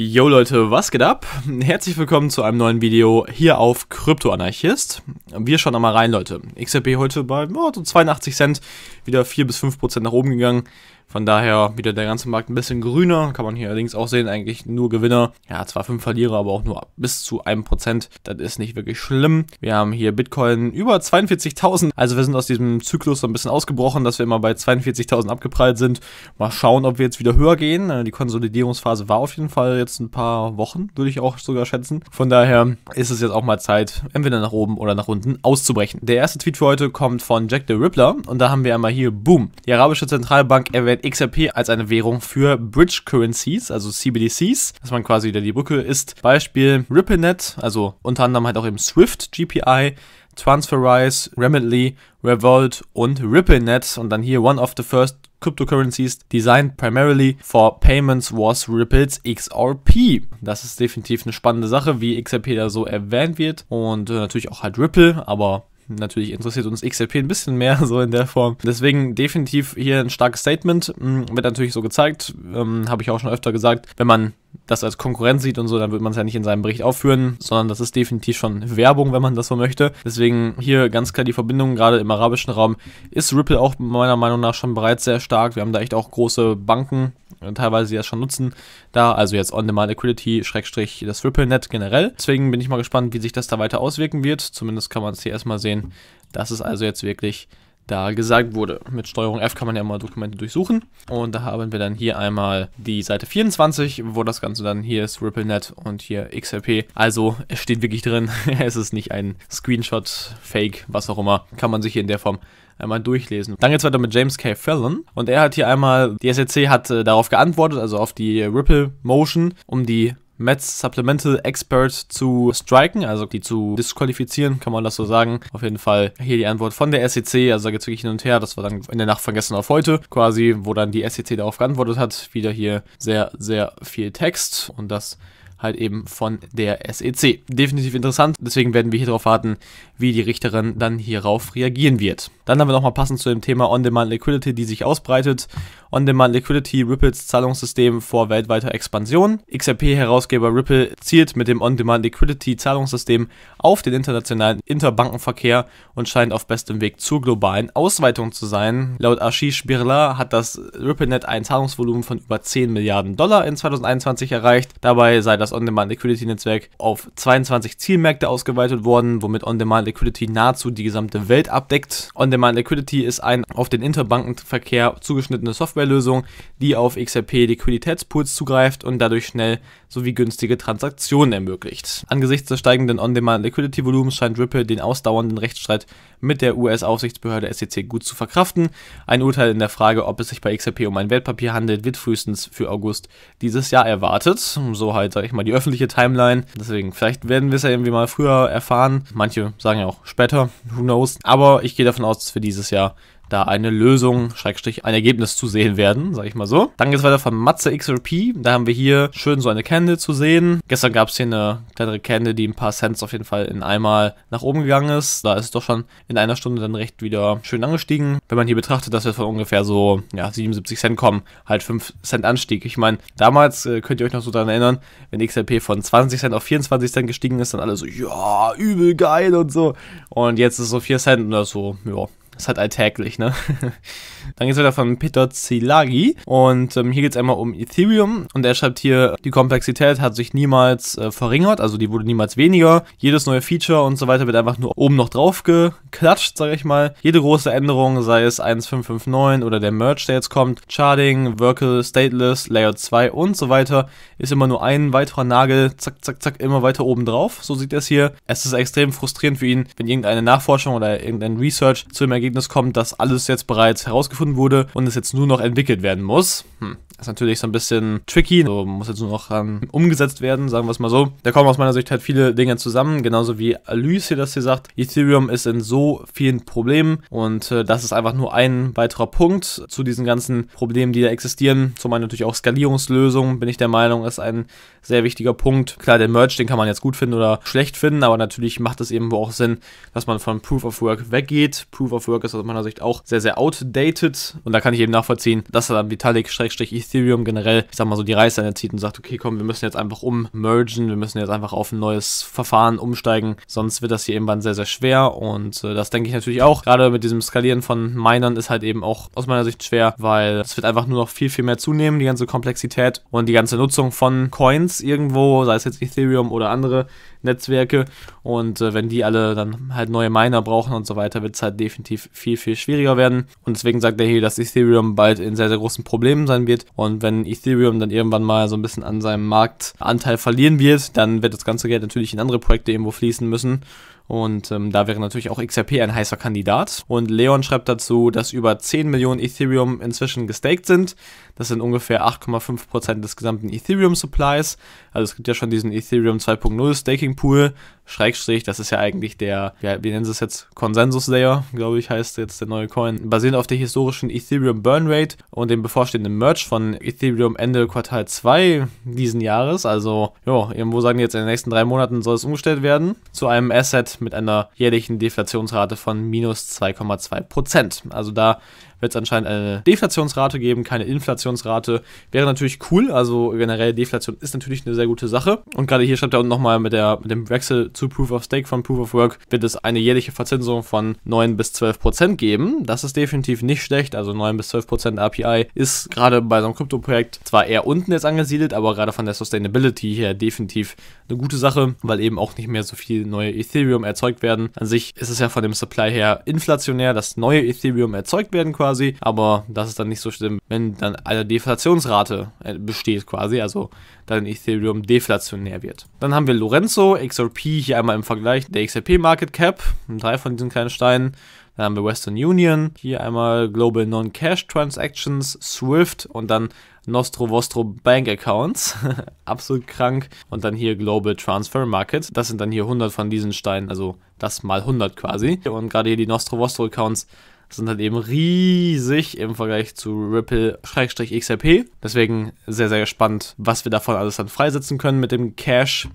Yo Leute, was geht ab? Herzlich willkommen zu einem neuen Video hier auf Krypto Anarchist. Wir schauen einmal rein, Leute. XRP heute bei oh, so 82 Cent, wieder 4 bis 5 Prozent nach oben gegangen. Von daher wieder der ganze Markt ein bisschen grüner. Kann man hier allerdings auch sehen, eigentlich nur Gewinner. Ja, zwar fünf Verlierer, aber auch nur bis zu einem Prozent. Das ist nicht wirklich schlimm. Wir haben hier Bitcoin über 42.000. Also wir sind aus diesem Zyklus so ein bisschen ausgebrochen, dass wir immer bei 42.000 abgeprallt sind. Mal schauen, ob wir jetzt wieder höher gehen. Äh, die Konsolidierungsphase war auf jeden Fall jetzt ein paar Wochen, würde ich auch sogar schätzen. Von daher ist es jetzt auch mal Zeit, entweder nach oben oder nach unten auszubrechen. Der erste Tweet für heute kommt von Jack the Rippler. Und da haben wir einmal hier, boom, die arabische Zentralbank erwähnt XRP als eine Währung für Bridge Currencies, also CBDCs, dass man quasi wieder die Brücke ist. Beispiel RippleNet, also unter anderem halt auch eben Swift GPI, Transferwise, Remitly, Revolt und RippleNet und dann hier one of the first cryptocurrencies designed primarily for payments was Ripple's XRP. Das ist definitiv eine spannende Sache, wie XRP da so erwähnt wird und äh, natürlich auch halt Ripple, aber Natürlich interessiert uns XRP ein bisschen mehr so in der Form. Deswegen definitiv hier ein starkes Statement. Hm, wird natürlich so gezeigt. Ähm, Habe ich auch schon öfter gesagt. Wenn man das als Konkurrenz sieht und so, dann wird man es ja nicht in seinem Bericht aufführen, sondern das ist definitiv schon Werbung, wenn man das so möchte. Deswegen hier ganz klar die Verbindung, gerade im arabischen Raum, ist Ripple auch meiner Meinung nach schon bereits sehr stark. Wir haben da echt auch große Banken, teilweise die das schon nutzen, da, also jetzt On-Demand Liquidity, Schrägstrich das RippleNet generell. Deswegen bin ich mal gespannt, wie sich das da weiter auswirken wird. Zumindest kann man es hier erstmal sehen, dass es also jetzt wirklich da gesagt wurde. Mit Steuerung F kann man ja mal Dokumente durchsuchen. Und da haben wir dann hier einmal die Seite 24, wo das Ganze dann hier ist, RippleNet und hier XRP. Also es steht wirklich drin. es ist nicht ein Screenshot, Fake, was auch immer. Kann man sich hier in der Form einmal durchlesen. Dann geht's weiter mit James K. Fallon und er hat hier einmal, die SEC hat äh, darauf geantwortet, also auf die Ripple Motion, um die Mets Supplemental Expert zu striken, also die zu disqualifizieren, kann man das so sagen. Auf jeden Fall hier die Antwort von der SEC, also da geht es wirklich hin und her. Das war dann in der Nacht von gestern auf heute quasi, wo dann die SEC darauf geantwortet hat. Wieder hier sehr, sehr viel Text und das halt eben von der SEC. Definitiv interessant, deswegen werden wir hier darauf warten, wie die Richterin dann hierauf reagieren wird. Dann haben wir nochmal passend zu dem Thema On-Demand Liquidity, die sich ausbreitet. On-Demand Liquidity, Ripples Zahlungssystem vor weltweiter Expansion. XRP-Herausgeber Ripple zielt mit dem On-Demand Liquidity Zahlungssystem auf den internationalen Interbankenverkehr und scheint auf bestem Weg zur globalen Ausweitung zu sein. Laut Ashish Birla hat das RippleNet ein Zahlungsvolumen von über 10 Milliarden Dollar in 2021 erreicht. Dabei sei das On-Demand Liquidity Netzwerk auf 22 Zielmärkte ausgeweitet worden, womit On-Demand Liquidity nahezu die gesamte Welt abdeckt. On-Demand Liquidity ist ein auf den Interbankenverkehr zugeschnittene Softwarelösung, die auf XRP Liquiditätspools zugreift und dadurch schnell sowie günstige Transaktionen ermöglicht. Angesichts des steigenden On-Demand Liquidity Volumens scheint Ripple den ausdauernden Rechtsstreit mit der US-Aufsichtsbehörde SEC gut zu verkraften. Ein Urteil in der Frage, ob es sich bei XRP um ein Wertpapier handelt, wird frühestens für August dieses Jahr erwartet. So halt, sag ich mal, die öffentliche Timeline. Deswegen, vielleicht werden wir es ja irgendwie mal früher erfahren. Manche sagen ja auch später, who knows. Aber ich gehe davon aus, dass wir dieses Jahr da eine Lösung, Schrägstrich, ein Ergebnis zu sehen werden, sag ich mal so. Dann geht es weiter von Matze XRP. Da haben wir hier schön so eine Candle zu sehen. Gestern gab es hier eine kleinere Candle, die ein paar Cents auf jeden Fall in einmal nach oben gegangen ist. Da ist es doch schon in einer Stunde dann recht wieder schön angestiegen. Wenn man hier betrachtet, dass wir von ungefähr so ja, 77 Cent kommen, halt 5 Cent Anstieg. Ich meine, damals äh, könnt ihr euch noch so daran erinnern, wenn XRP von 20 Cent auf 24 Cent gestiegen ist, dann alle so, ja, übel geil und so. Und jetzt ist es so 4 Cent oder so, ja, ist halt alltäglich, ne? Dann geht es weiter von Peter Zilagi und ähm, hier geht es einmal um Ethereum und er schreibt hier, die Komplexität hat sich niemals äh, verringert, also die wurde niemals weniger. Jedes neue Feature und so weiter wird einfach nur oben noch drauf geklatscht, sage ich mal. Jede große Änderung, sei es 1.559 oder der Merge, der jetzt kommt, Charting, Workle, Stateless, Layout 2 und so weiter, ist immer nur ein weiterer Nagel, zack, zack, zack, immer weiter oben drauf. So sieht er es hier. Es ist extrem frustrierend für ihn, wenn irgendeine Nachforschung oder irgendein Research zu dem Ergebnis kommt, dass alles jetzt bereits herausgefunden wurde und es jetzt nur noch entwickelt werden muss. Hm. Ist natürlich so ein bisschen tricky, so muss jetzt nur noch ähm, umgesetzt werden, sagen wir es mal so. Da kommen aus meiner Sicht halt viele Dinge zusammen, genauso wie Alice hier das hier sagt. Ethereum ist in so vielen Problemen und äh, das ist einfach nur ein weiterer Punkt zu diesen ganzen Problemen, die da existieren. Zum einen natürlich auch Skalierungslösungen, bin ich der Meinung, ist ein sehr wichtiger Punkt. Klar, der Merge, den kann man jetzt gut finden oder schlecht finden, aber natürlich macht es eben auch Sinn, dass man von Proof of Work weggeht. Proof of Work ist aus meiner Sicht auch sehr, sehr outdated und da kann ich eben nachvollziehen, dass er dann Vitalik-Ethereum Ethereum generell, ich sag mal so, die Reißleine zieht und sagt, okay, komm, wir müssen jetzt einfach ummergen, wir müssen jetzt einfach auf ein neues Verfahren umsteigen, sonst wird das hier irgendwann sehr, sehr schwer und äh, das denke ich natürlich auch. Gerade mit diesem Skalieren von Minern ist halt eben auch aus meiner Sicht schwer, weil es wird einfach nur noch viel, viel mehr zunehmen, die ganze Komplexität und die ganze Nutzung von Coins irgendwo, sei es jetzt Ethereum oder andere Netzwerke. Und äh, wenn die alle dann halt neue Miner brauchen und so weiter, wird es halt definitiv viel, viel schwieriger werden. Und deswegen sagt er hier, dass Ethereum bald in sehr, sehr großen Problemen sein wird. Und wenn Ethereum dann irgendwann mal so ein bisschen an seinem Marktanteil verlieren wird, dann wird das ganze Geld natürlich in andere Projekte irgendwo fließen müssen. Und ähm, da wäre natürlich auch XRP ein heißer Kandidat. Und Leon schreibt dazu, dass über 10 Millionen Ethereum inzwischen gestaked sind. Das sind ungefähr 8,5% des gesamten Ethereum Supplies. Also es gibt ja schon diesen Ethereum 2.0 Staking Pool. Schrägstrich, das ist ja eigentlich der, ja, wie nennen sie es jetzt, Consensus Layer, glaube ich, heißt jetzt der neue Coin. Basierend auf der historischen Ethereum Burn Rate und dem bevorstehenden Merge von Ethereum Ende Quartal 2 diesen Jahres. Also, ja, irgendwo sagen die jetzt in den nächsten drei Monaten soll es umgestellt werden zu einem Asset mit einer jährlichen Deflationsrate von minus 2,2%. Also da wird es anscheinend eine Deflationsrate geben, keine Inflationsrate. Wäre natürlich cool, also generell Deflation ist natürlich eine sehr gute Sache. Und gerade hier schreibt er unten nochmal mit, mit dem Wechsel zu Proof of Stake von Proof of Work wird es eine jährliche Verzinsung von 9 bis 12 Prozent geben. Das ist definitiv nicht schlecht, also 9 bis 12 Prozent API ist gerade bei so einem Krypto-Projekt zwar eher unten jetzt angesiedelt, aber gerade von der Sustainability her definitiv eine gute Sache, weil eben auch nicht mehr so viel neue Ethereum erzeugt werden. An sich ist es ja von dem Supply her inflationär, dass neue Ethereum erzeugt werden quasi, aber das ist dann nicht so schlimm, wenn dann eine Deflationsrate äh, besteht quasi, also dann Ethereum deflationär wird. Dann haben wir Lorenzo, XRP hier einmal im Vergleich, der XRP Market Cap, drei von diesen kleinen Steinen. Dann haben wir Western Union, hier einmal Global Non-Cash Transactions, SWIFT und dann Nostro Vostro Bank Accounts. Absolut krank. Und dann hier Global Transfer Market. Das sind dann hier 100 von diesen Steinen, also das mal 100 quasi. Und gerade hier die Nostro Vostro Accounts sind halt eben riesig im Vergleich zu Ripple-XRP. Deswegen sehr, sehr gespannt, was wir davon alles dann freisetzen können mit dem Cash.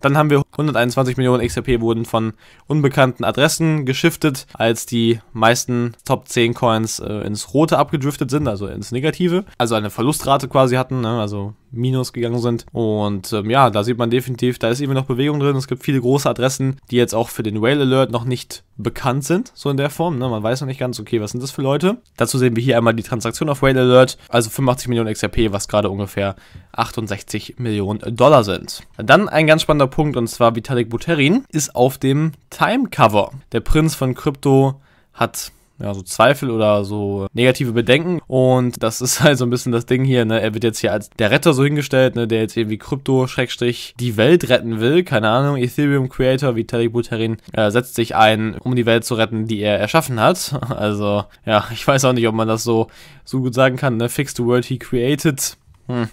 Dann haben wir 121 Millionen XRP wurden von unbekannten Adressen geschiftet, als die meisten Top 10 Coins äh, ins Rote abgedriftet sind, also ins Negative. Also eine Verlustrate quasi hatten, ne? also Minus gegangen sind. Und ähm, ja, da sieht man definitiv, da ist eben noch Bewegung drin. Es gibt viele große Adressen, die jetzt auch für den Whale Alert noch nicht bekannt sind, so in der Form. Ne? Man weiß noch nicht ganz, okay, was sind das für Leute. Dazu sehen wir hier einmal die Transaktion auf Whale Alert, also 85 Millionen XRP, was gerade ungefähr 68 Millionen Dollar sind. Dann ein ganz spannender Punkt, und zwar Vitalik Buterin ist auf dem Time Cover. Der Prinz von Krypto hat ja, so Zweifel oder so negative Bedenken. Und das ist halt so ein bisschen das Ding hier, ne? Er wird jetzt hier als der Retter so hingestellt, ne? Der jetzt irgendwie Krypto, Schrägstrich, die Welt retten will. Keine Ahnung, Ethereum Creator Vitalik Buterin äh, setzt sich ein, um die Welt zu retten, die er erschaffen hat. Also, ja, ich weiß auch nicht, ob man das so, so gut sagen kann, ne? Fix the world he created. Hm.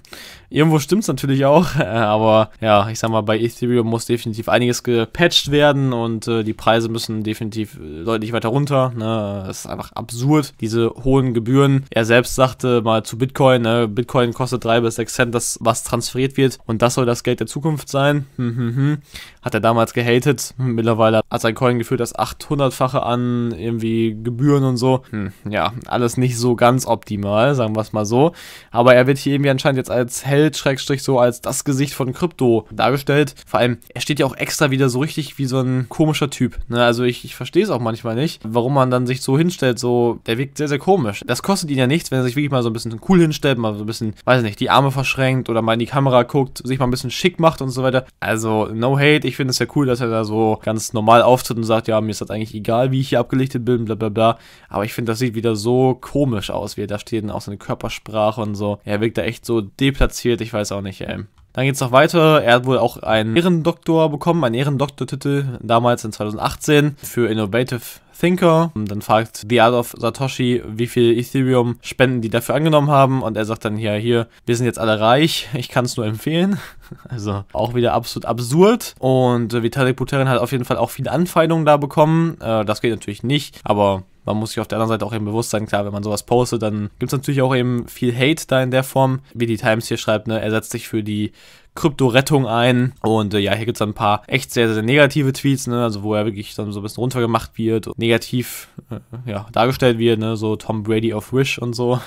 Irgendwo stimmt es natürlich auch, aber ja, ich sag mal, bei Ethereum muss definitiv einiges gepatcht werden und äh, die Preise müssen definitiv äh, deutlich weiter runter. Ne? Das ist einfach absurd, diese hohen Gebühren. Er selbst sagte mal zu Bitcoin, ne? Bitcoin kostet 3 bis 6 Cent, das was transferiert wird und das soll das Geld der Zukunft sein. Hm, hm, hm. Hat er damals gehatet. Mittlerweile hat sein Coin geführt das 800-fache an irgendwie Gebühren und so. Hm, ja, alles nicht so ganz optimal, sagen wir es mal so. Aber er wird hier irgendwie anscheinend jetzt als Held Held, Schrägstrich so als das Gesicht von Krypto dargestellt. Vor allem, er steht ja auch extra wieder so richtig wie so ein komischer Typ. Ne? Also ich, ich verstehe es auch manchmal nicht, warum man dann sich so hinstellt, so, der wirkt sehr, sehr komisch. Das kostet ihn ja nichts, wenn er sich wirklich mal so ein bisschen cool hinstellt, mal so ein bisschen, weiß nicht, die Arme verschränkt oder mal in die Kamera guckt, sich mal ein bisschen schick macht und so weiter. Also, no hate, ich finde es ja cool, dass er da so ganz normal auftritt und sagt, ja, mir ist das eigentlich egal, wie ich hier abgelichtet bin, bla bla bla. Aber ich finde, das sieht wieder so komisch aus, wie er da steht und auch seine Körpersprache und so. Er wirkt da echt so deplatziert passiert, ich weiß auch nicht, ey. Dann geht es noch weiter. Er hat wohl auch einen Ehrendoktor bekommen, einen Ehrendoktortitel, damals in 2018 für Innovative Thinker. Und dann fragt The Art of Satoshi, wie viel Ethereum-Spenden die dafür angenommen haben. Und er sagt dann hier, hier, wir sind jetzt alle reich, ich kann es nur empfehlen. Also auch wieder absolut absurd. Und Vitalik Buterin hat auf jeden Fall auch viele Anfeindungen da bekommen. Äh, das geht natürlich nicht, aber man muss sich auf der anderen Seite auch eben bewusst sein, klar, wenn man sowas postet, dann gibt es natürlich auch eben viel Hate da in der Form, wie die Times hier schreibt, ne, er setzt sich für die Krypto-Rettung ein. Und äh, ja, hier gibt es ein paar echt sehr, sehr negative Tweets, ne? also wo er wirklich dann so ein bisschen runtergemacht wird negativ äh, ja, dargestellt wird, ne? so Tom Brady of Wish und so.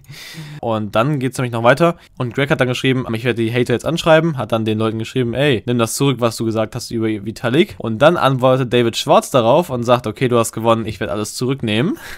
und dann geht es nämlich noch weiter. Und Greg hat dann geschrieben, ich werde die Hater jetzt anschreiben, hat dann den Leuten geschrieben, ey, nimm das zurück, was du gesagt hast über Vitalik. Und dann antwortet David Schwartz darauf und sagt, okay, du hast gewonnen, ich werde alles zurücknehmen.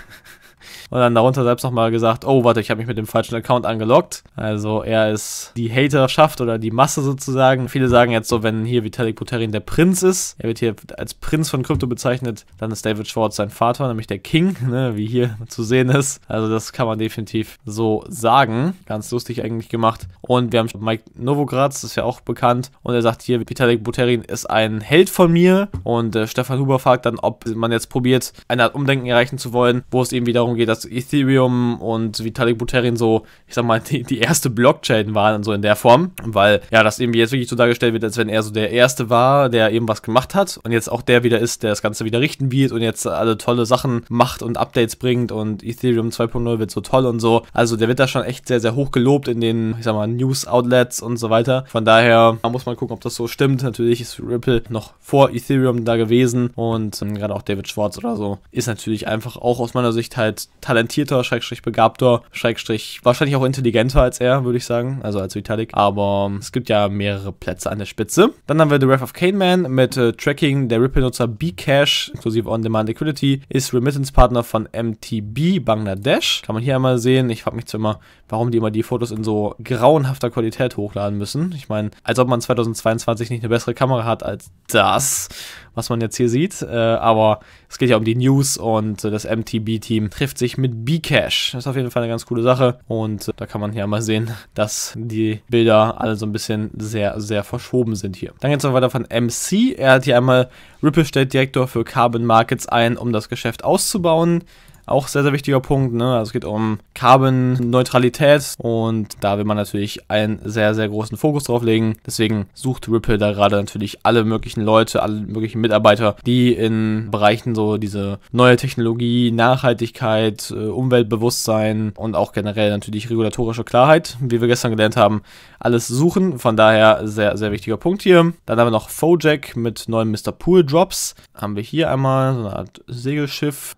Und dann darunter selbst nochmal gesagt, oh, warte, ich habe mich mit dem falschen Account angelockt. Also er ist die Haterschaft oder die Masse sozusagen. Viele sagen jetzt so, wenn hier Vitalik Buterin der Prinz ist, er wird hier als Prinz von Krypto bezeichnet, dann ist David Schwartz sein Vater, nämlich der King, ne, wie hier zu sehen ist. Also das kann man definitiv so sagen. Ganz lustig eigentlich gemacht. Und wir haben Mike Novogratz, das ist ja auch bekannt. Und er sagt hier, Vitalik Buterin ist ein Held von mir. Und äh, Stefan Huber fragt dann, ob man jetzt probiert, eine Art Umdenken erreichen zu wollen, wo es eben wiederum geht, dass dass Ethereum und Vitalik Buterin so, ich sag mal, die, die erste Blockchain waren, so in der Form, weil ja, das irgendwie jetzt wirklich so dargestellt wird, als wenn er so der Erste war, der eben was gemacht hat und jetzt auch der wieder ist, der das Ganze wieder richten wird und jetzt alle tolle Sachen macht und Updates bringt und Ethereum 2.0 wird so toll und so. Also der wird da schon echt sehr, sehr hoch gelobt in den, ich sag mal, News-Outlets und so weiter. Von daher da muss man gucken, ob das so stimmt. Natürlich ist Ripple noch vor Ethereum da gewesen und ähm, gerade auch David Schwartz oder so ist natürlich einfach auch aus meiner Sicht halt talentierter, Schrägstrich begabter, Schrägstrich wahrscheinlich auch intelligenter als er, würde ich sagen, also als Vitalik. Aber es gibt ja mehrere Plätze an der Spitze. Dann haben wir The Wrath of Kane Man mit äh, Tracking der Ripple-Nutzer Bcash, inklusive On-Demand Liquidity, ist Remittance-Partner von MTB Bangladesh. Kann man hier einmal sehen. Ich frage mich zwar immer, warum die immer die Fotos in so grauenhafter Qualität hochladen müssen. Ich meine, als ob man 2022 nicht eine bessere Kamera hat als das, was man jetzt hier sieht. Äh, aber es geht ja um die News und äh, das MTB-Team trifft sich mit Bcash. Das ist auf jeden Fall eine ganz coole Sache. Und äh, da kann man hier mal sehen, dass die Bilder alle so ein bisschen sehr, sehr verschoben sind hier. Dann geht es noch weiter von MC. Er hat hier einmal Ripple stellt Direktor für Carbon Markets ein, um das Geschäft auszubauen. Auch sehr, sehr wichtiger Punkt. Ne? Also es geht um Carbon-Neutralität und da will man natürlich einen sehr, sehr großen Fokus drauf legen. Deswegen sucht Ripple da gerade natürlich alle möglichen Leute, alle möglichen Mitarbeiter, die in Bereichen so diese neue Technologie, Nachhaltigkeit, äh, Umweltbewusstsein und auch generell natürlich regulatorische Klarheit, wie wir gestern gelernt haben, alles suchen. Von daher sehr, sehr wichtiger Punkt hier. Dann haben wir noch Fojack mit neuen Mr. Pool Drops. Haben wir hier einmal so eine Art Segelschiff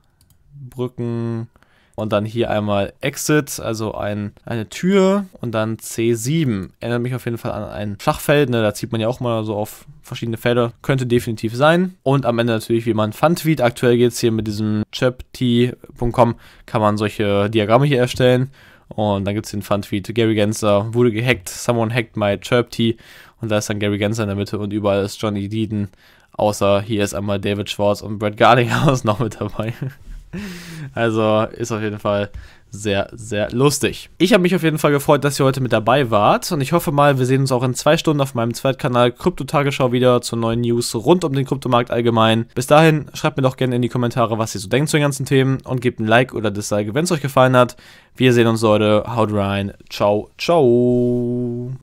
Brücken und dann hier einmal Exit, also ein, eine Tür und dann C7. Erinnert mich auf jeden Fall an ein Schachfeld, ne? da zieht man ja auch mal so auf verschiedene Felder. Könnte definitiv sein. Und am Ende natürlich, wie man Fundtweet. Aktuell geht es hier mit diesem chapt.com, kann man solche Diagramme hier erstellen. Und dann gibt es den Fundtweet. Gary Gensler wurde gehackt. Someone hacked my chirp Und da ist dann Gary Gensler in der Mitte und überall ist Johnny Deeden. Außer hier ist einmal David Schwartz und Brad Garlinghouse noch mit dabei. Also ist auf jeden Fall sehr, sehr lustig. Ich habe mich auf jeden Fall gefreut, dass ihr heute mit dabei wart und ich hoffe mal, wir sehen uns auch in zwei Stunden auf meinem Zweitkanal Krypto-Tagesschau wieder zu neuen News rund um den Kryptomarkt allgemein. Bis dahin, schreibt mir doch gerne in die Kommentare, was ihr so denkt zu den ganzen Themen und gebt ein Like oder Dislike, wenn es euch gefallen hat. Wir sehen uns, Leute. Haut rein. Ciao, ciao.